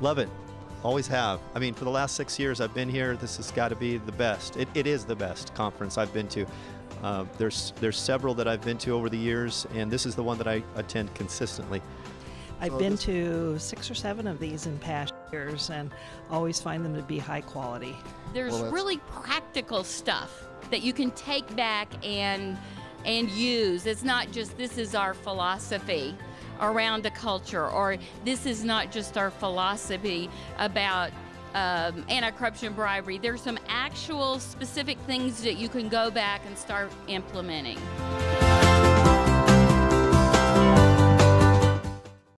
love it. Always have. I mean, for the last six years I've been here, this has got to be the best. It, it is the best conference I've been to. Uh, there's there's several that I've been to over the years, and this is the one that I attend consistently. I've been to six or seven of these in past years and always find them to be high quality. There's Well, really practical stuff that you can take back and and use. It's not just this is our philosophy around a culture, or this is not just our philosophy about um, anti-corruption bribery. There's some actual specific things that you can go back and start implementing.